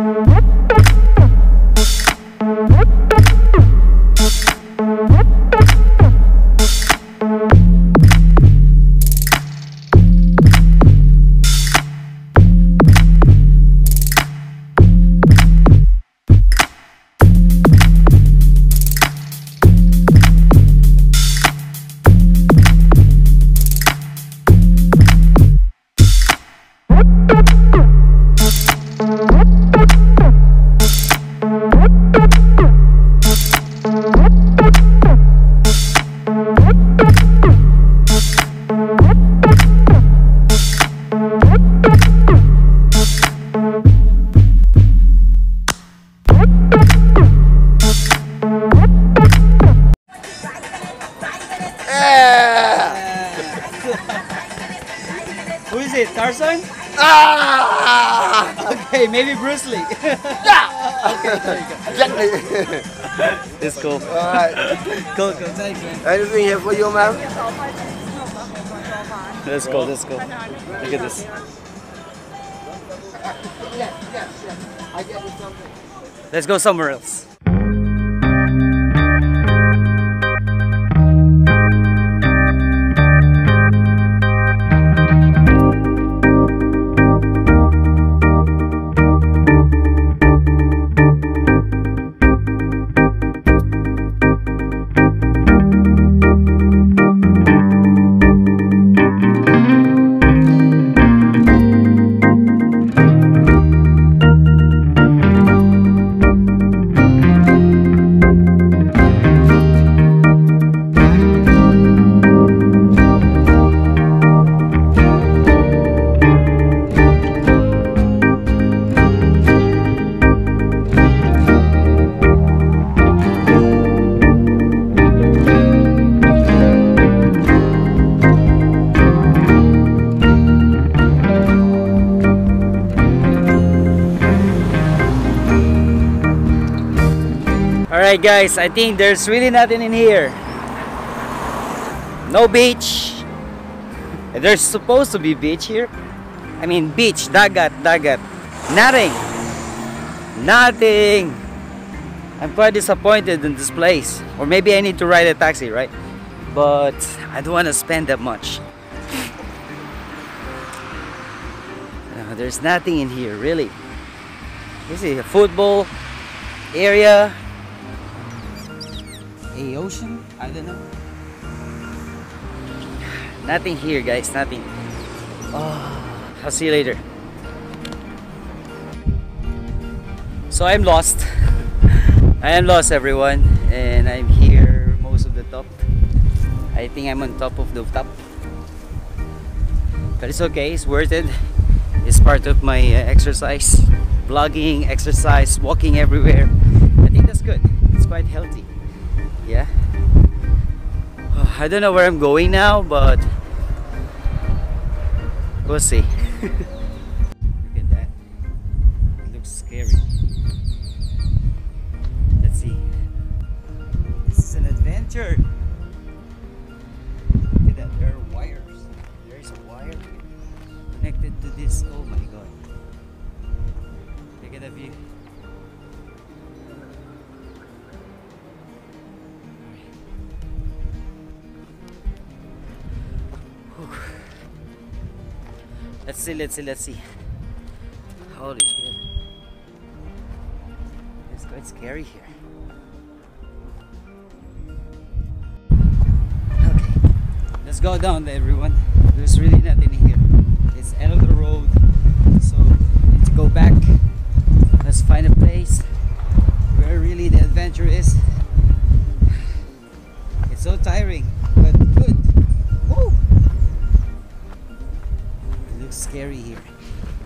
Who is it? Tarzan? Ah! Okay, maybe Bruce Lee. Jet Li. it's cool. Alright. Cool, cool. Thanks, man. Anything here for you, ma'am? Let's go, let's go. Look at this. Let's go somewhere else. Alright guys, I think there's really nothing in here. No beach. There's supposed to be beach here. I mean beach, dagat, dagat. Nothing. Nothing. I'm quite disappointed in this place. Or maybe I need to ride a taxi, right? But I don't want to spend that much. Uh, there's nothing in here, really. This is a football area. A ocean? I don't know. Nothing here, guys. Nothing. Oh, I'll see you later. So I'm lost. I am lost, everyone, and I'm here most of the top. I think I'm on top of the top, but it's okay. It's worth it. It's part of my uh, exercise, vlogging, exercise, walking everywhere. I think that's good. It's quite healthy. Yeah. I don't know where I'm going now, but we'll see. Look at that. It looks scary. Let's see, let's see, let's see. Holy shit. It's quite scary here. Okay, let's go down there, everyone. There's really nothing here. It's end of the road, so need to go back. Let's find a place where really the adventure is. It's so tiring,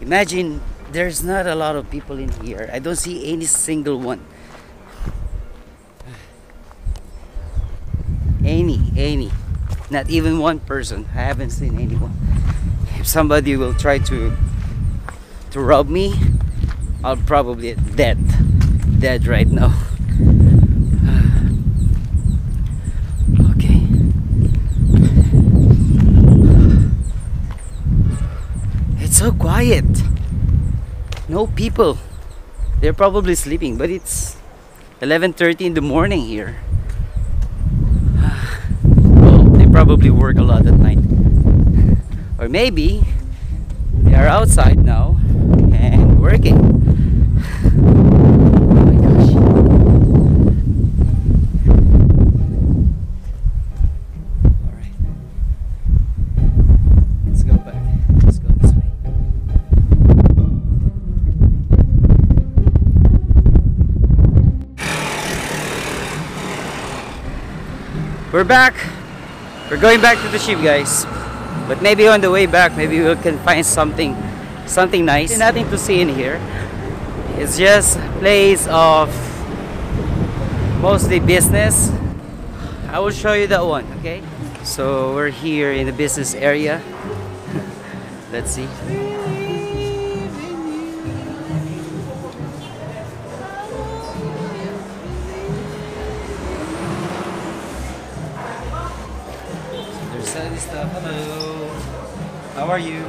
Imagine there's not a lot of people in here. I don't see any single one. Any, any. Not even one person. I haven't seen anyone. If somebody will try to to rob me, I'll probably dead. Dead right now. Okay. It's so quiet. No people. They're probably sleeping, but it's 11:30 in the morning here. well, they probably work a lot at night. Or maybe they are outside now and working. We're back. We're going back to the ship, guys. But maybe on the way back, maybe we can find something, something nice. Nothing to see in here. It's just place of mostly business. I will show you that one, okay? So we're here in the business area. Let's see. Stuff. Hello. How are you?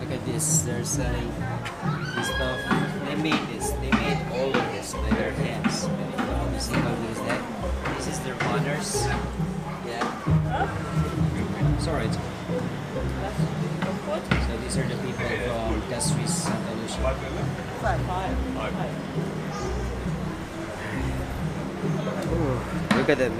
Look at this. They're selling this stuff. They made this. They made all of this by their hands. See how good is that? This is their honors. Yeah. Sorry. it's- So these are the people from Castries Santa Lucia. Ooh, look at the mango. Look at that.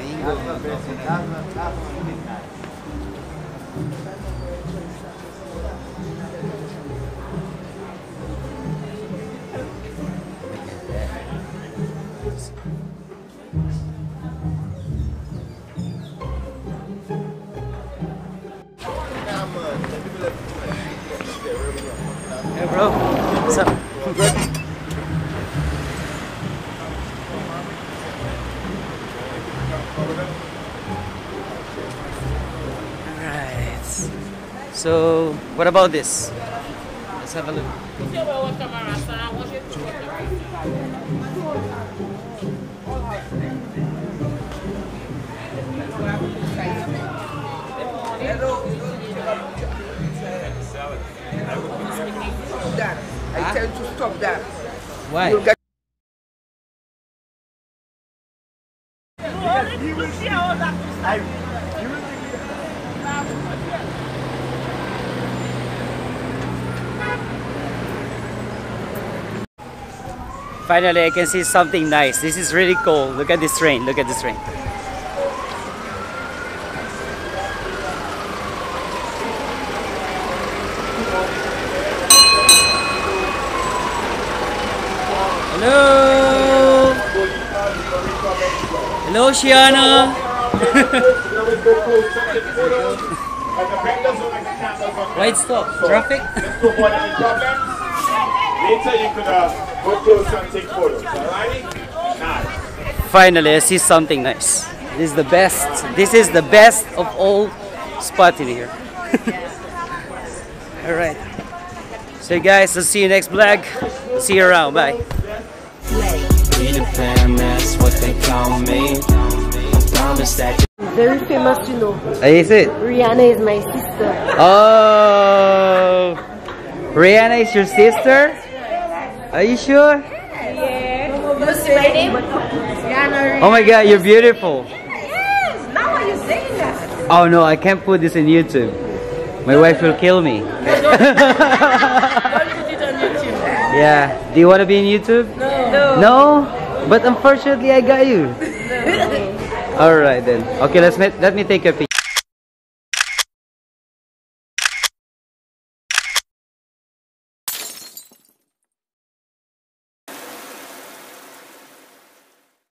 Hey bro, what's up? So, what about this? Let's have a look. that. I tell you to stop that. Why? You'll get Finally, I can see something nice. This is really cool. Look at this rain. Look at this rain. Hello. Hello, Shiana. Why stop? Traffic? Later you could uh, go close and take photos, alright? Nice. Finally, I see something nice. This is the best. This is the best of all spot in here. all right. So guys, I'll see you next vlog. See you around. Bye. Peter Pan, that's what they call me. I promise that Very famous, you know. Ah, is it? Rihanna is my sister. Oh, Rihanna is your sister? Are you sure? You see my name? Oh my God, you're beautiful. Yes. Now are you saying that? Oh no, I can't put this in YouTube. My wife will kill me. Don't put it on YouTube. Yeah. Do you want to be in YouTube? No. No? But unfortunately, I got you. Alright then. Okay, let's let, let me take a picture.